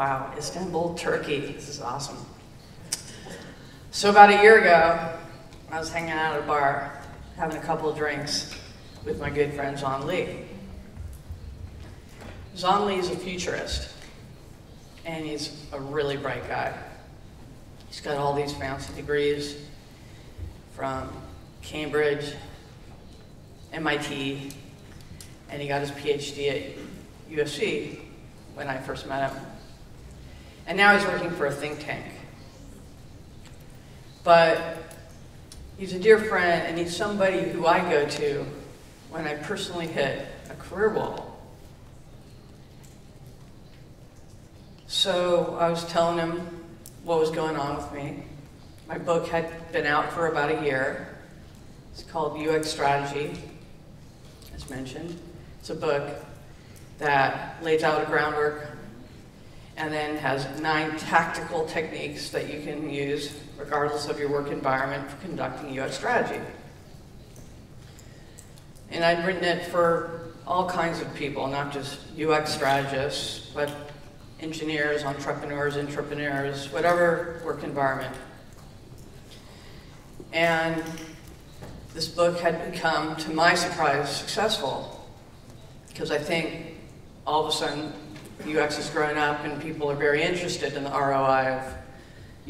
Wow, Istanbul, Turkey. This is awesome. So about a year ago, I was hanging out at a bar, having a couple of drinks with my good friend John Lee. John Lee is a futurist, and he's a really bright guy. He's got all these fancy degrees from Cambridge, MIT, and he got his PhD at USC when I first met him. And now he's working for a think tank. But he's a dear friend, and he's somebody who I go to when I personally hit a career wall. So I was telling him what was going on with me. My book had been out for about a year. It's called UX Strategy, as mentioned. It's a book that lays out a groundwork and then has nine tactical techniques that you can use regardless of your work environment for conducting UX strategy. And I'd written it for all kinds of people, not just UX strategists, but engineers, entrepreneurs, entrepreneurs, whatever work environment. And this book had become, to my surprise, successful because I think all of a sudden UX is growing up and people are very interested in the ROI of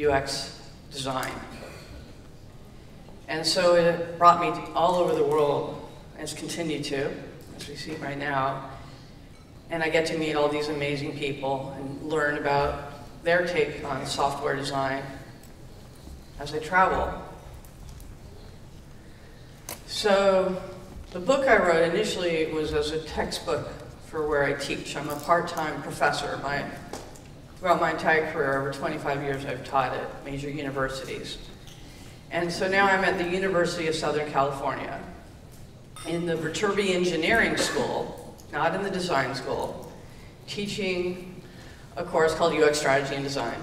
UX design. And so it brought me all over the world, and it's continued to, as we see right now. And I get to meet all these amazing people and learn about their take on software design as I travel. So the book I wrote initially was as a textbook for where I teach. I'm a part-time professor. My, throughout my entire career, over 25 years, I've taught at major universities. And so now I'm at the University of Southern California in the Viterbi Engineering School, not in the design school, teaching a course called UX Strategy and Design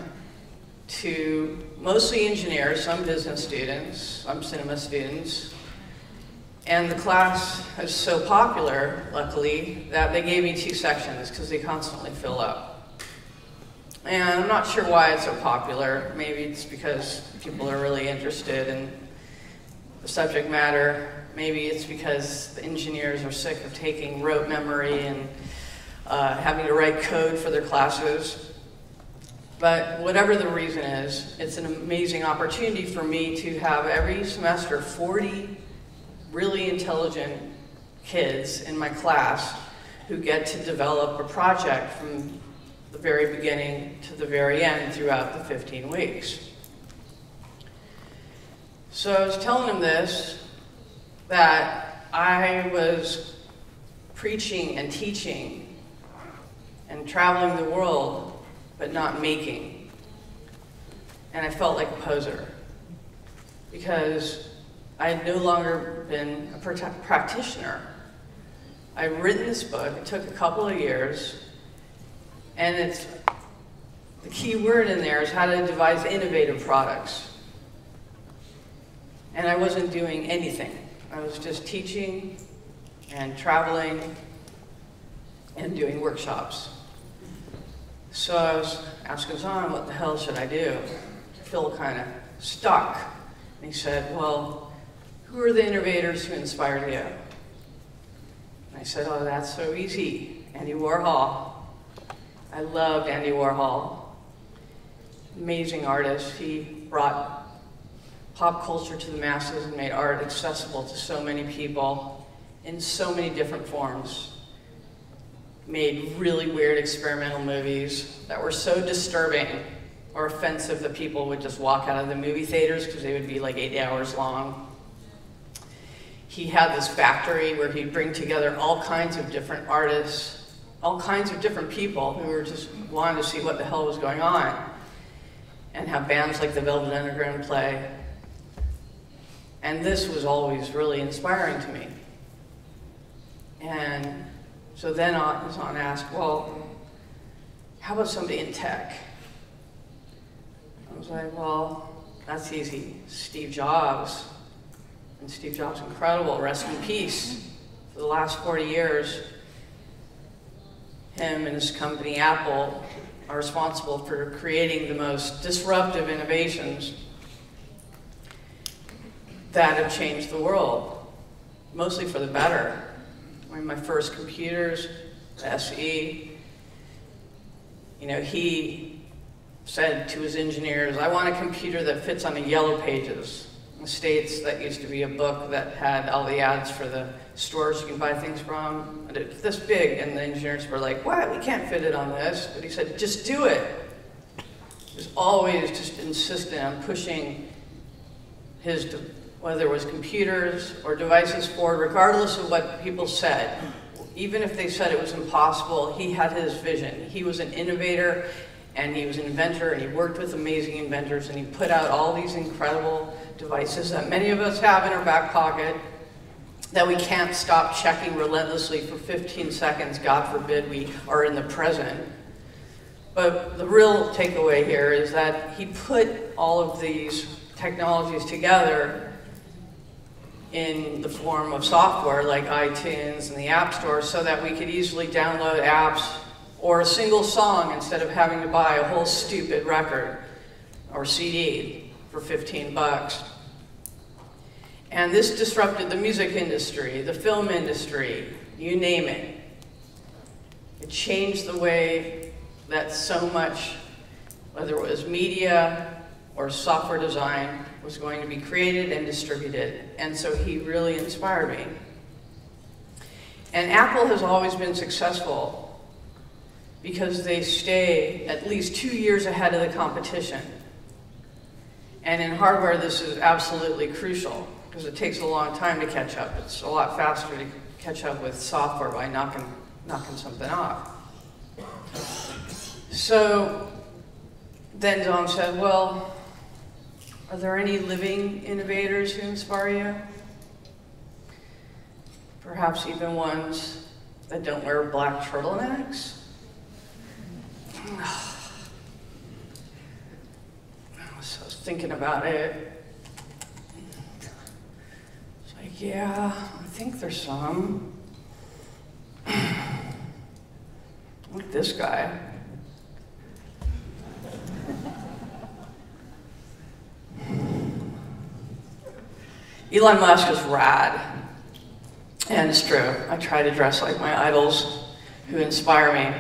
to mostly engineers, some business students, some cinema students, and the class is so popular, luckily, that they gave me two sections because they constantly fill up. And I'm not sure why it's so popular. Maybe it's because people are really interested in the subject matter. Maybe it's because the engineers are sick of taking rote memory and uh, having to write code for their classes. But whatever the reason is, it's an amazing opportunity for me to have every semester 40 really intelligent kids in my class who get to develop a project from the very beginning to the very end throughout the 15 weeks. So I was telling them this, that I was preaching and teaching and traveling the world, but not making. And I felt like a poser because I had no longer been a practitioner. I'd written this book, it took a couple of years, and it's, the key word in there is how to devise innovative products. And I wasn't doing anything. I was just teaching and traveling and doing workshops. So I was asking John, what the hell should I do? Feel kind of stuck. And he said, well, who are the innovators who inspired you? I said, oh, that's so easy. Andy Warhol. I loved Andy Warhol. Amazing artist. He brought pop culture to the masses and made art accessible to so many people in so many different forms. Made really weird experimental movies that were so disturbing or offensive that people would just walk out of the movie theaters because they would be like eight hours long he had this factory where he'd bring together all kinds of different artists, all kinds of different people who were just wanting to see what the hell was going John and have bands like the Velvet Underground play. And this was always really inspiring to me. And so then on asked, well, how about somebody in tech? I was like, well, that's easy. Steve Jobs. And Steve Jobs, incredible, rest in peace. For the last 40 years, him and his company Apple are responsible for creating the most disruptive innovations that have changed the world, mostly for the better. I mean, my first computers, the SE, you know, he said to his engineers, I want a computer that fits on the yellow pages. States, that used to be a book that had all the ads for the stores you can buy things from. And it's this big, and the engineers were like, what, we can't fit it on this. But he said, just do it. He was always just insistent on pushing his, whether it was computers or devices forward, regardless of what people said. Even if they said it was impossible, he had his vision. He was an innovator, and he was an inventor, and he worked with amazing inventors, and he put out all these incredible devices that many of us have in our back pocket that we can't stop checking relentlessly for 15 seconds, God forbid we are in the present. But the real takeaway here is that he put all of these technologies together in the form of software like iTunes and the App Store so that we could easily download apps or a single song instead of having to buy a whole stupid record or CD for 15 bucks. And this disrupted the music industry, the film industry, you name it. It changed the way that so much, whether it was media or software design, was going to be created and distributed. And so he really inspired me. And Apple has always been successful because they stay at least two years ahead of the competition. And in hardware, this is absolutely crucial because it takes a long time to catch up. It's a lot faster to catch up with software by knocking, knocking something off. So then John said, well, are there any living innovators who inspire you? Perhaps even ones that don't wear black turtlenecks? I was thinking about it. It's like, yeah, I think there's some. Look this guy. Elon Musk is rad. And it's true. I try to dress like my idols who inspire me.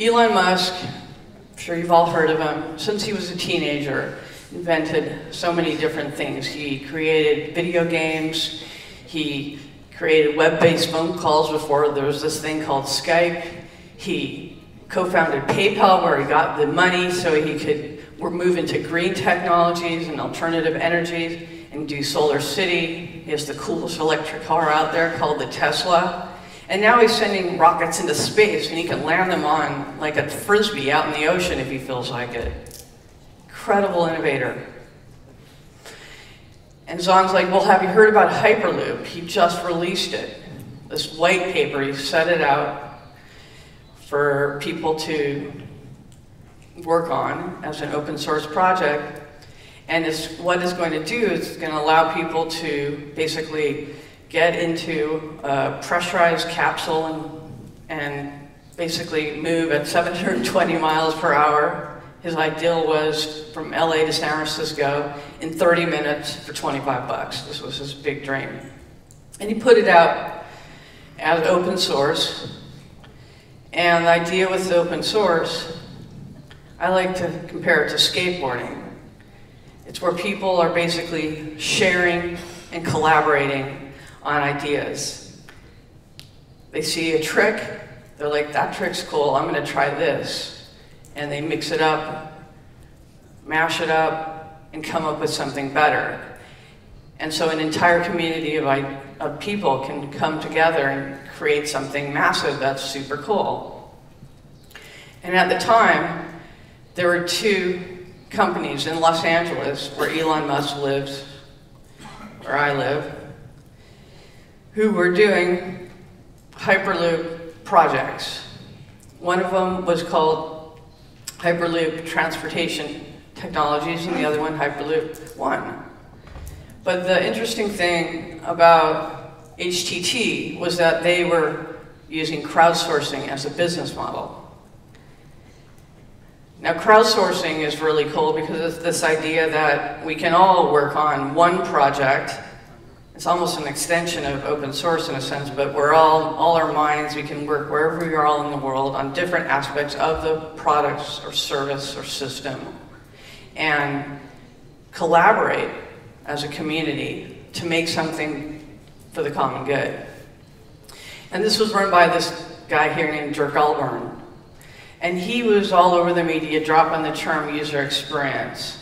Elon Musk, I'm sure you've all heard of him, since he was a teenager, invented so many different things. He created video games, he created web-based phone calls before there was this thing called Skype. He co-founded PayPal where he got the money so he could we're moving to green technologies and alternative energies and do Solar City. He has the coolest electric car out there called the Tesla. And now he's sending rockets into space and he can land them on like a frisbee out in the ocean if he feels like it. Incredible innovator. And John's like, well, have you heard about Hyperloop? He just released it. This white paper, he set it out for people to work on as an open source project. And it's, what it's going to do is it's going to allow people to basically get into a pressurized capsule and, and basically move at 720 miles per hour. His ideal was from LA to San Francisco in 30 minutes for 25 bucks. This was his big dream. And he put it out as open source. And the idea with open source, I like to compare it to skateboarding. It's where people are basically sharing and collaborating on ideas. They see a trick, they're like, that trick's cool, I'm gonna try this. And they mix it up, mash it up, and come up with something better. And so an entire community of, of people can come together and create something massive that's super cool. And at the time, there were two companies in Los Angeles where Elon Musk lives, where I live, who were doing Hyperloop projects. One of them was called Hyperloop Transportation Technologies, and the other one, Hyperloop One. But the interesting thing about HTT was that they were using crowdsourcing as a business model. Now, crowdsourcing is really cool because it's this idea that we can all work on one project. It's almost an extension of open source in a sense, but we're all, all our minds, we can work wherever we are all in the world on different aspects of the products or service or system and collaborate as a community to make something for the common good. And this was run by this guy here named Dirk Ahlborn. And he was all over the media dropping the term user experience.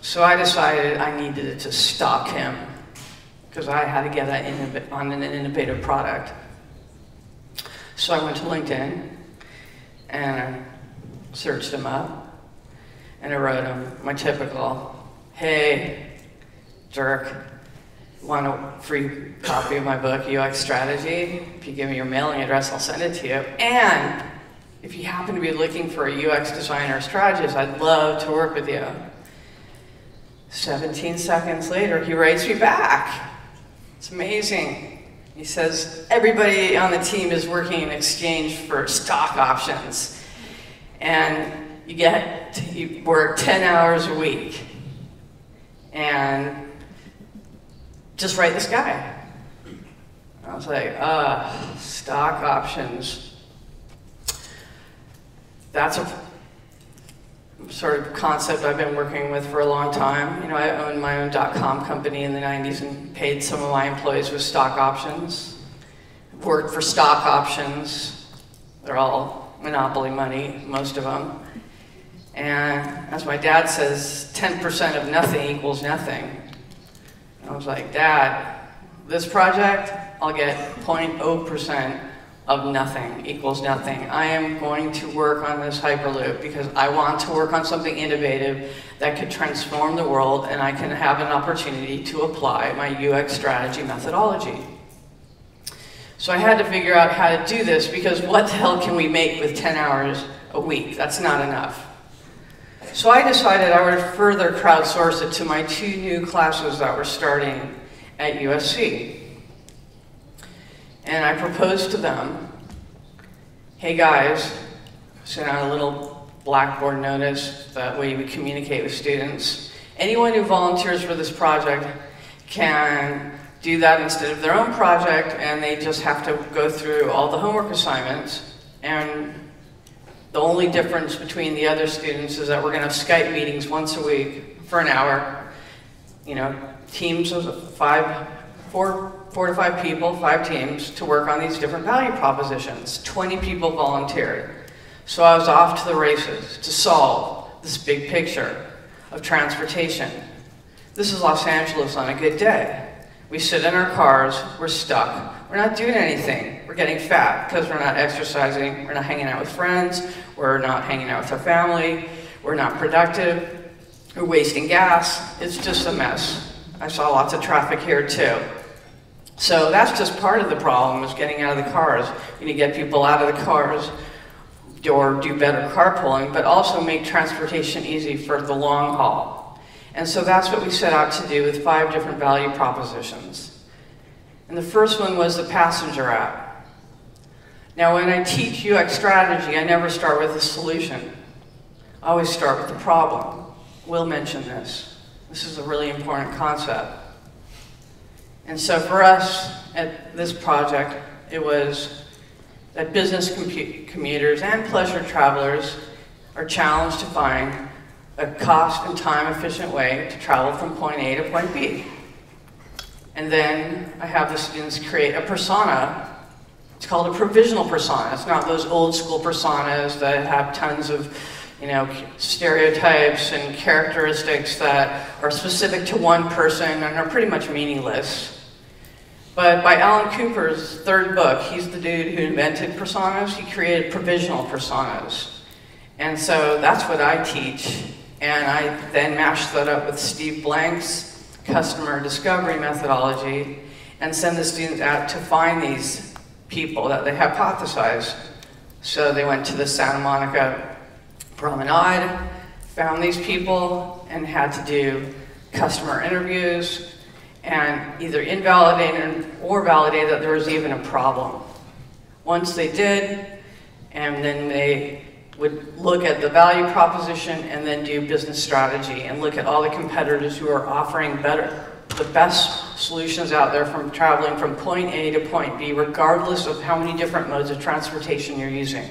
So I decided I needed to stop him because I had to get that on an innovative product. So I went to LinkedIn and I searched him up and I wrote him my typical, hey, Dirk, want a free copy of my book, UX Strategy? If you give me your mailing address, I'll send it to you. And if you happen to be looking for a UX designer or strategist, I'd love to work with you. 17 seconds later, he writes me back. It's amazing. He says, everybody on the team is working in exchange for stock options. And you get, you work 10 hours a week. And just write this guy. I was like, uh, stock options that's a sort of concept I've been working with for a long time. You know, I owned my own dot-com company in the 90s and paid some of my employees with stock options. Worked for stock options. They're all monopoly money, most of them. And as my dad says, 10% of nothing equals nothing. And I was like, Dad, this project, I'll get 0.0% of nothing equals nothing. I am going to work on this Hyperloop because I want to work on something innovative that could transform the world and I can have an opportunity to apply my UX strategy methodology. So I had to figure out how to do this because what the hell can we make with 10 hours a week? That's not enough. So I decided I would further crowdsource it to my two new classes that were starting at USC. And I proposed to them, hey guys, sent out a little Blackboard notice, that way we communicate with students. Anyone who volunteers for this project can do that instead of their own project and they just have to go through all the homework assignments and the only difference between the other students is that we're going to have Skype meetings once a week for an hour. You know, teams of five, four four to five people, five teams, to work on these different value propositions. 20 people volunteered. So I was off to the races to solve this big picture of transportation. This is Los Angeles on a good day. We sit in our cars, we're stuck, we're not doing anything. We're getting fat because we're not exercising, we're not hanging out with friends, we're not hanging out with our family, we're not productive, we're wasting gas. It's just a mess. I saw lots of traffic here too. So that's just part of the problem is getting out of the cars. You need to get people out of the cars or do better carpooling, but also make transportation easy for the long haul. And so that's what we set out to do with five different value propositions. And the first one was the passenger app. Now when I teach UX strategy, I never start with a solution. I always start with the problem. We'll mention this. This is a really important concept. And so for us at this project, it was that business commuters and pleasure travelers are challenged to find a cost and time efficient way to travel from point A to point B. And then I have the students create a persona. It's called a provisional persona. It's not those old school personas that have tons of you know, stereotypes and characteristics that are specific to one person and are pretty much meaningless. But by Alan Cooper's third book, he's the dude who invented personas. He created provisional personas. And so that's what I teach. And I then mash that up with Steve Blank's customer discovery methodology and send the students out to find these people that they hypothesized. So they went to the Santa Monica promenade, found these people, and had to do customer interviews and either invalidate or validate that there was even a problem. Once they did, and then they would look at the value proposition and then do business strategy and look at all the competitors who are offering better, the best solutions out there from traveling from point A to point B, regardless of how many different modes of transportation you're using.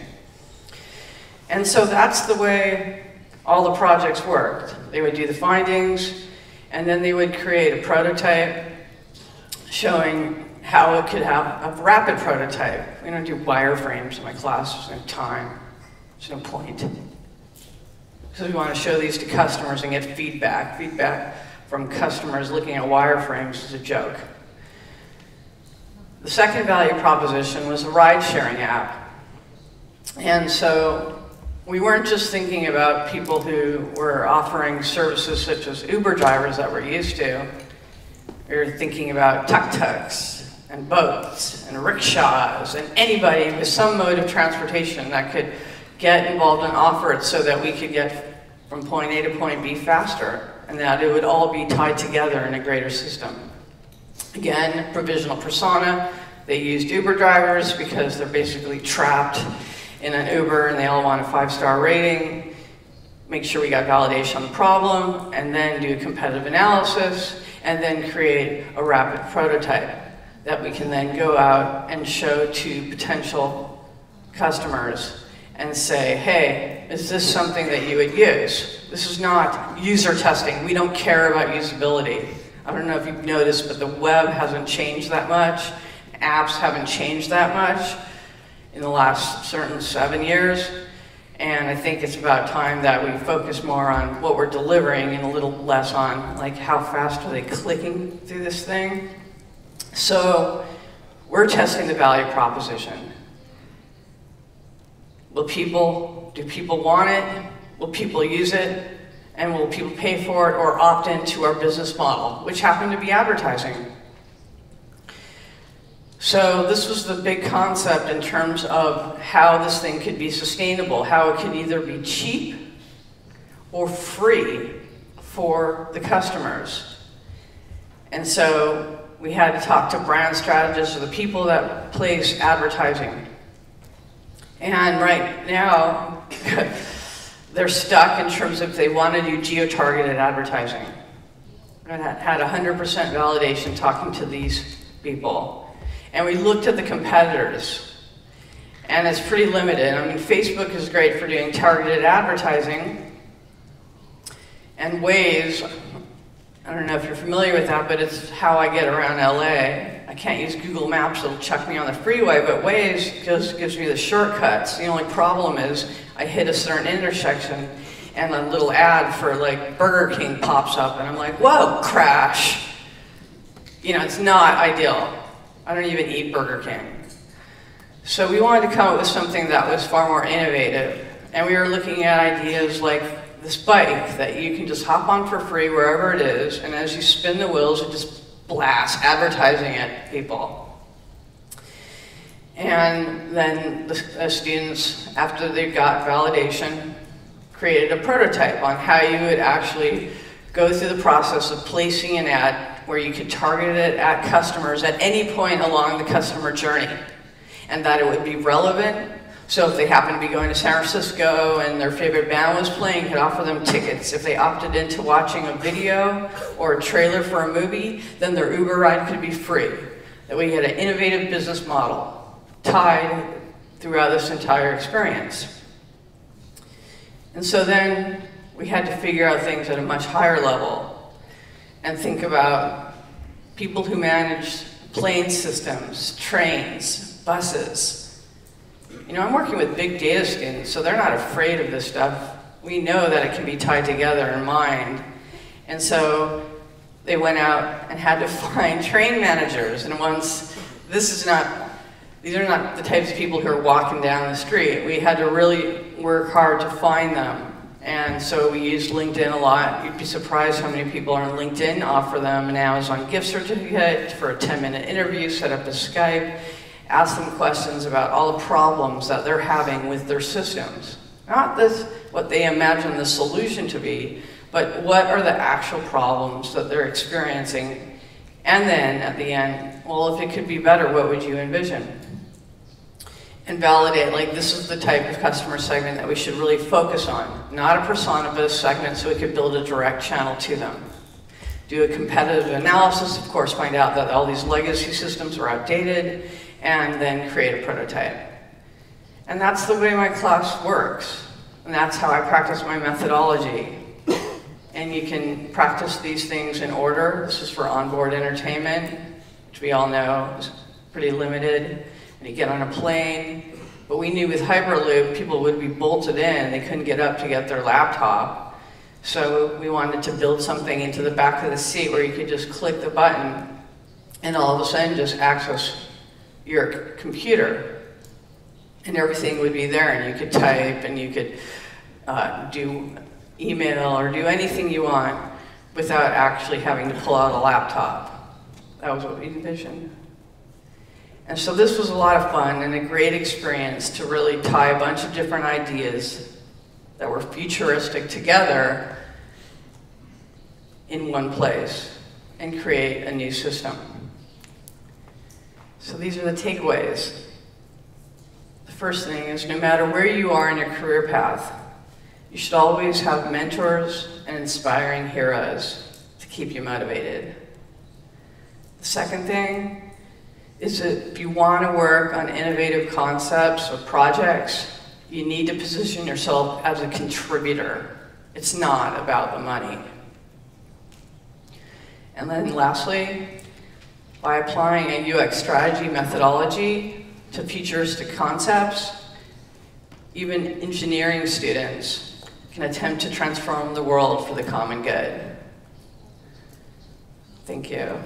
And so that's the way all the projects worked. They would do the findings, and then they would create a prototype showing how it could have a rapid prototype. We don't do wireframes in my class, there's no time, there's no point. So we want to show these to customers and get feedback. Feedback from customers looking at wireframes is a joke. The second value proposition was a ride-sharing app. And so we weren't just thinking about people who were offering services such as Uber drivers that we're used to. We were thinking about tuk-tuks and boats and rickshaws and anybody with some mode of transportation that could get involved and offer it so that we could get from point A to point B faster and that it would all be tied together in a greater system. Again, provisional persona. They used Uber drivers because they're basically trapped in an Uber and they all want a five-star rating. Make sure we got validation on the problem and then do competitive analysis and then create a rapid prototype that we can then go out and show to potential customers and say, hey, is this something that you would use? This is not user testing. We don't care about usability. I don't know if you've noticed, but the web hasn't changed that much. Apps haven't changed that much in the last certain seven years. And I think it's about time that we focus more on what we're delivering and a little less on like how fast are they clicking through this thing. So we're testing the value proposition. Will people, do people want it? Will people use it? And will people pay for it or opt into our business model, which happened to be advertising? So this was the big concept in terms of how this thing could be sustainable, how it could either be cheap or free for the customers. And so we had to talk to brand strategists or the people that place advertising. And right now, they're stuck in terms of they want to do geo-targeted advertising. I had 100% validation talking to these people. And we looked at the competitors. And it's pretty limited. I mean, Facebook is great for doing targeted advertising. And Waze, I don't know if you're familiar with that, but it's how I get around LA. I can't use Google Maps, it'll chuck me on the freeway, but Waze just gives me the shortcuts. The only problem is I hit a certain intersection and a little ad for like Burger King pops up and I'm like, whoa, crash. You know, it's not ideal. I don't even eat Burger King. So we wanted to come up with something that was far more innovative. And we were looking at ideas like this bike that you can just hop on for free wherever it is, and as you spin the wheels, it just blasts advertising at people. And then the, the students, after they got validation, created a prototype on how you would actually go through the process of placing an ad where you could target it at customers at any point along the customer journey and that it would be relevant so if they happen to be going to San Francisco and their favorite band was playing, could offer them tickets. If they opted into watching a video or a trailer for a movie, then their Uber ride could be free. That we had an innovative business model tied throughout this entire experience. And so then we had to figure out things at a much higher level and think about people who manage plane systems, trains, buses, you know, I'm working with big data students, so they're not afraid of this stuff. We know that it can be tied together in mind. And so they went out and had to find train managers. And once, this is not, these are not the types of people who are walking down the street. We had to really work hard to find them. And so we use LinkedIn a lot. You'd be surprised how many people are on LinkedIn offer them an Amazon gift certificate for a 10 minute interview, set up a Skype ask them questions about all the problems that they're having with their systems. Not this, what they imagine the solution to be, but what are the actual problems that they're experiencing. And then at the end, well, if it could be better, what would you envision? And validate, like, this is the type of customer segment that we should really focus on. Not a persona, but a segment so we could build a direct channel to them. Do a competitive analysis, of course, find out that all these legacy systems are outdated, and then create a prototype. And that's the way my class works. And that's how I practice my methodology. And you can practice these things in order. This is for onboard entertainment, which we all know is pretty limited. And you get on a plane. But we knew with Hyperloop, people would be bolted in. They couldn't get up to get their laptop. So we wanted to build something into the back of the seat where you could just click the button and all of a sudden just access your computer and everything would be there and you could type and you could uh, do email or do anything you want without actually having to pull out a laptop. That was what we envisioned. And so this was a lot of fun and a great experience to really tie a bunch of different ideas that were futuristic together in one place and create a new system. So these are the takeaways. The first thing is no matter where you are in your career path, you should always have mentors and inspiring heroes to keep you motivated. The second thing is that if you want to work on innovative concepts or projects, you need to position yourself as a contributor. It's not about the money. And then lastly, by applying a UX strategy methodology to futuristic concepts, even engineering students can attempt to transform the world for the common good. Thank you.